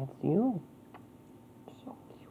That's you. So cute.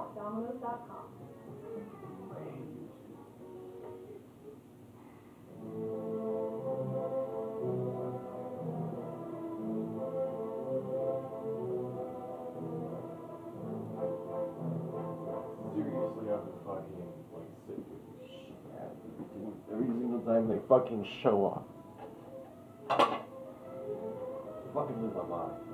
at domino's.com. Seriously, fucking every single time they fucking show up. Fucking lose my mind.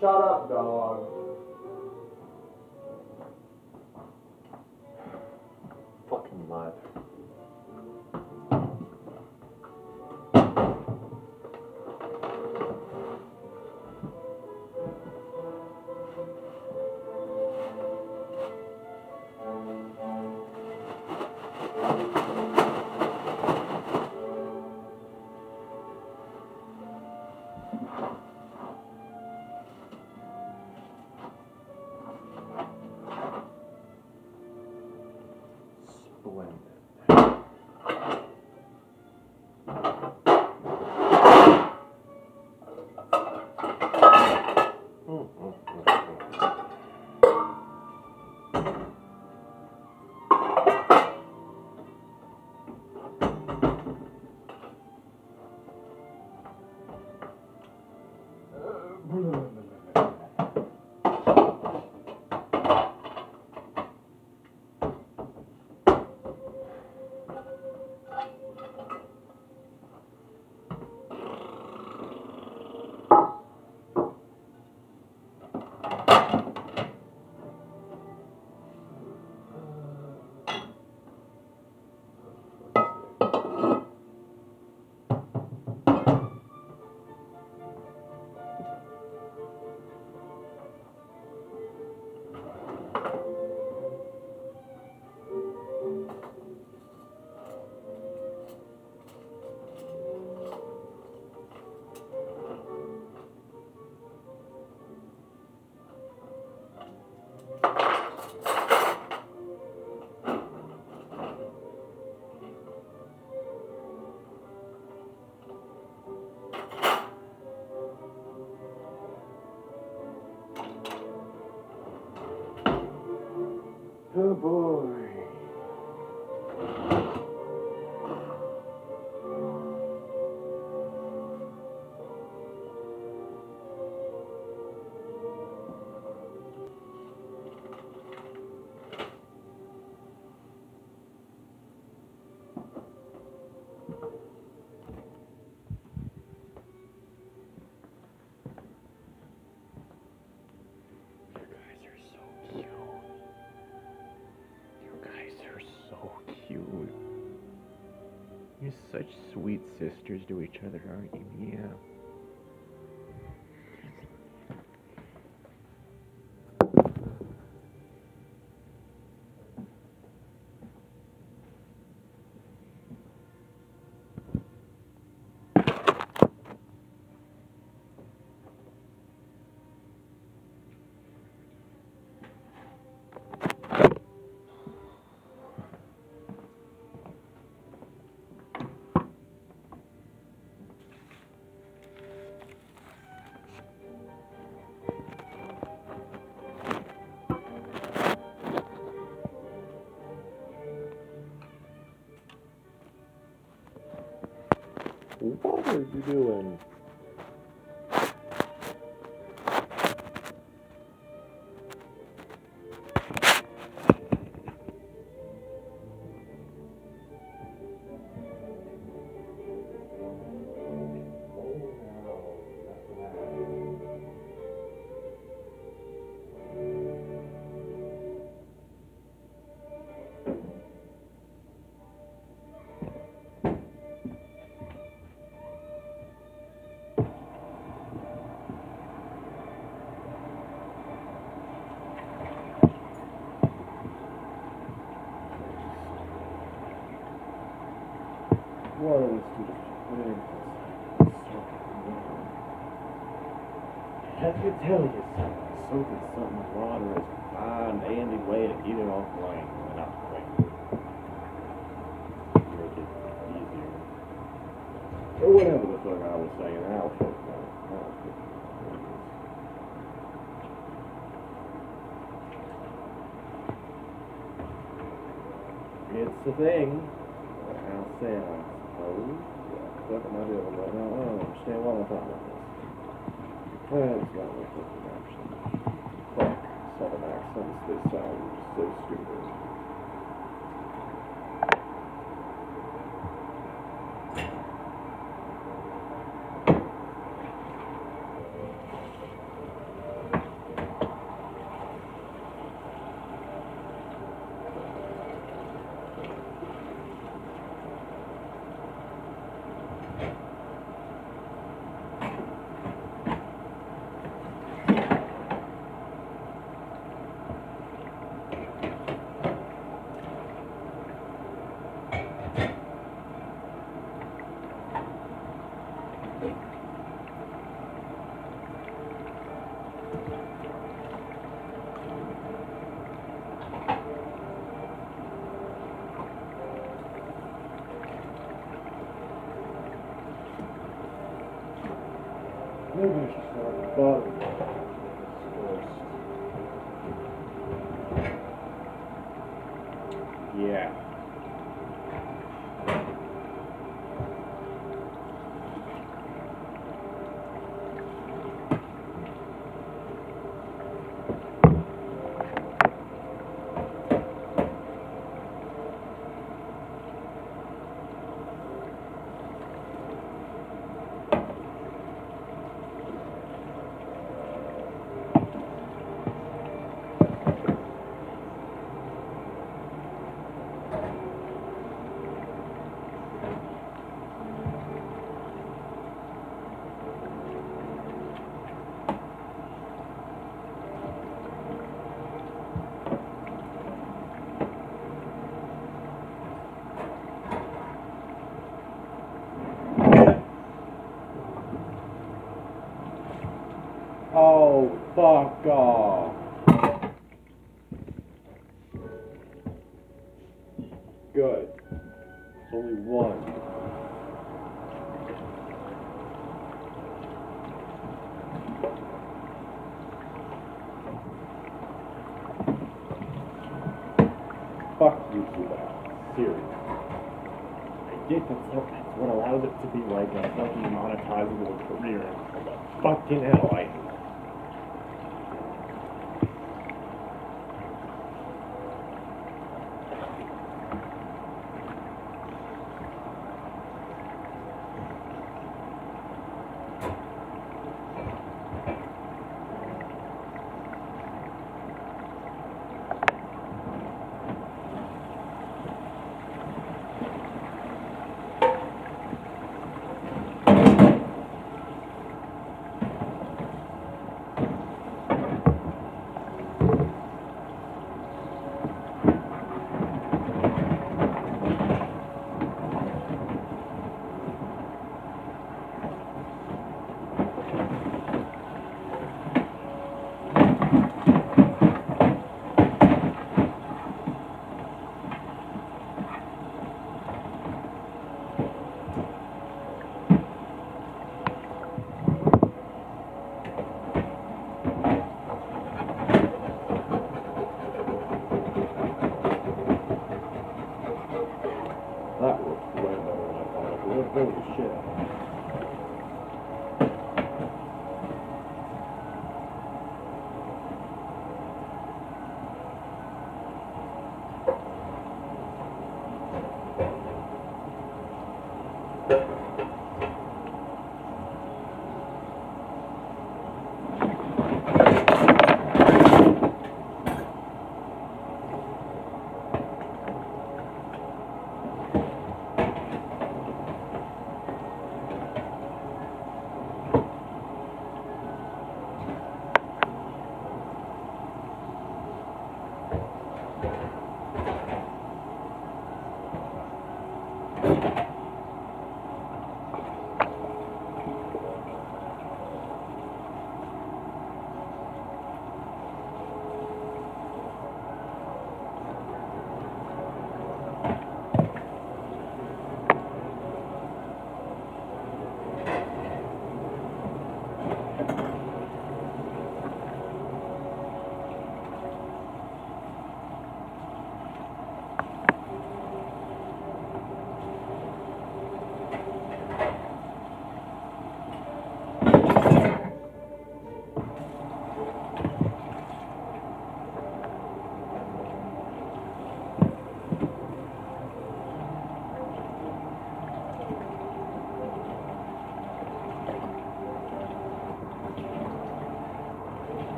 Shut up, dog. Such sweet sisters to each other, aren't you? Yeah. What are you doing? I have to tell you something. Soaking something in water is a fine, handy way to get it off. Make it easier. Or whatever the fuck I was saying. I'll. I'll fuck. It's the thing. How sad, I suppose. Yeah, I doing right? I don't understand what I'm talking about. Well, it's not worth. Fuck, southern accents, they sound so stupid. Maybe I should start at the bottom. Yeah. Oh, fuck off.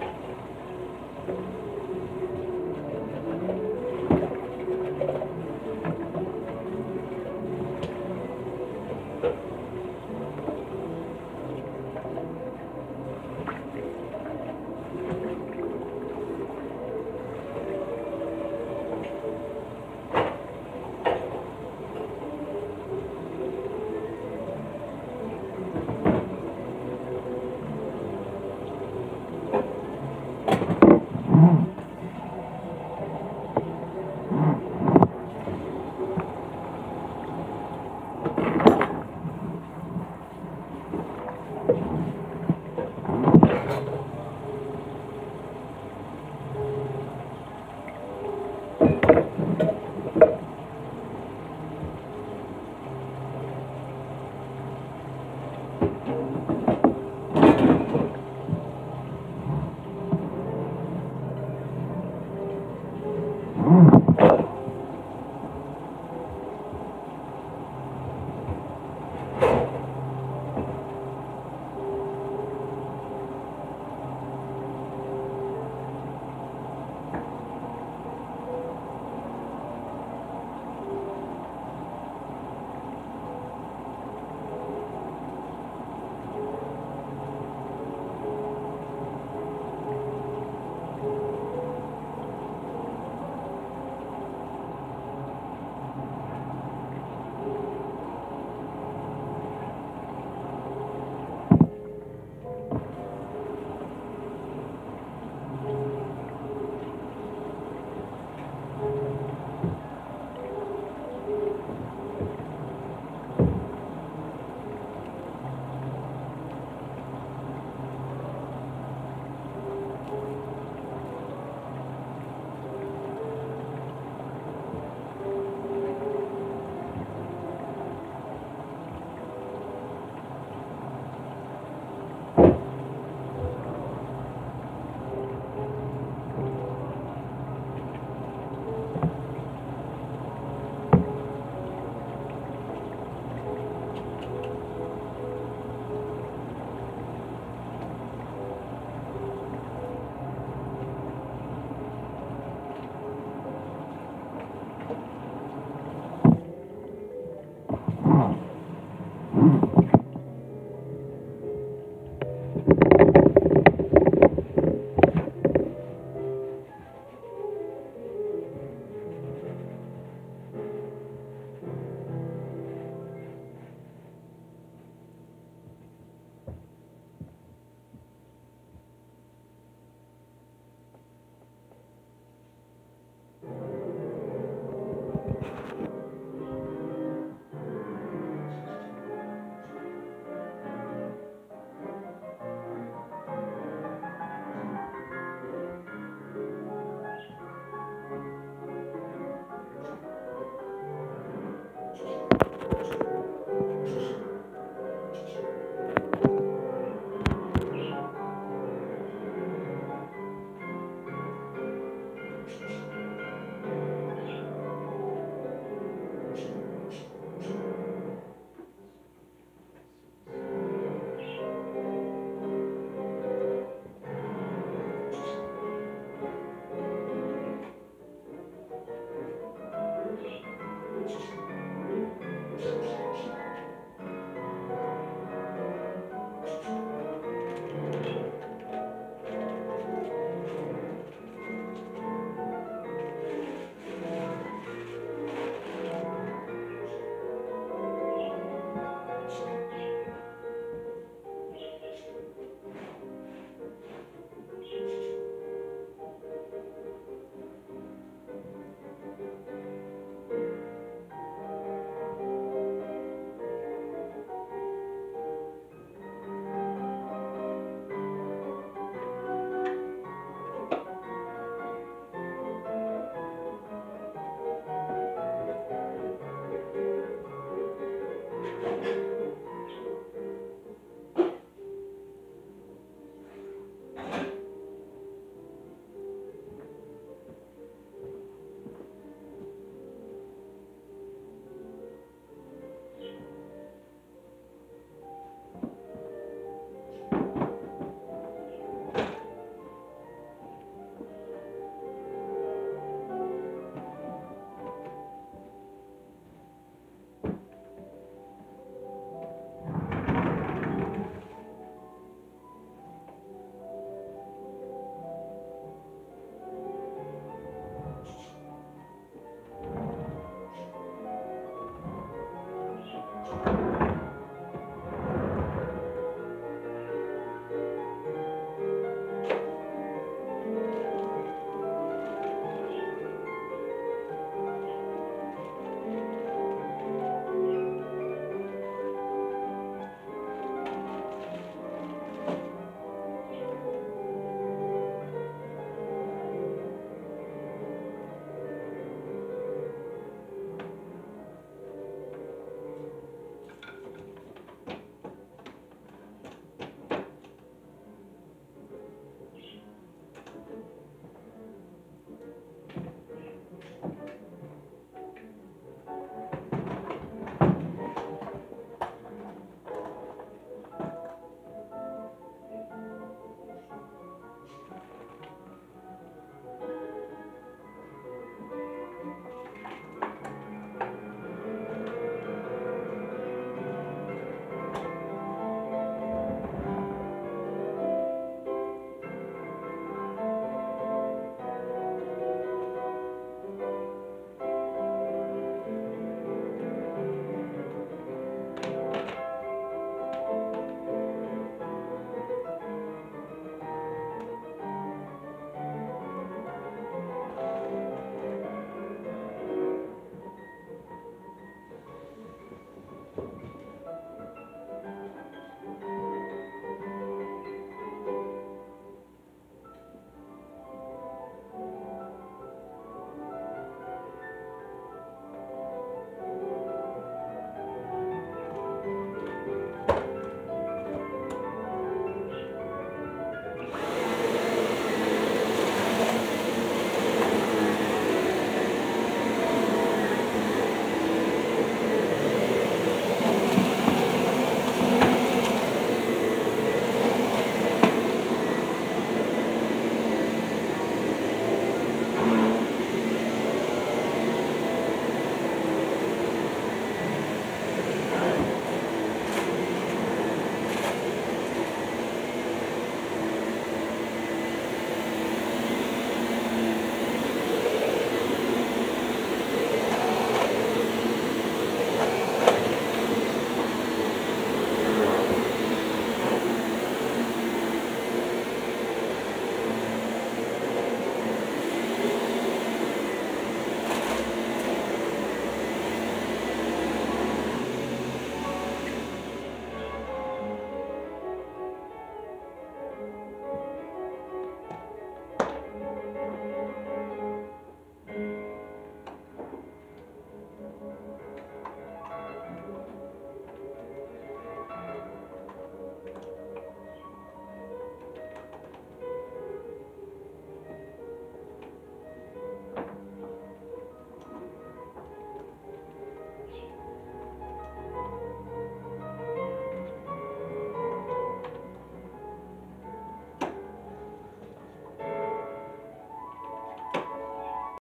Thank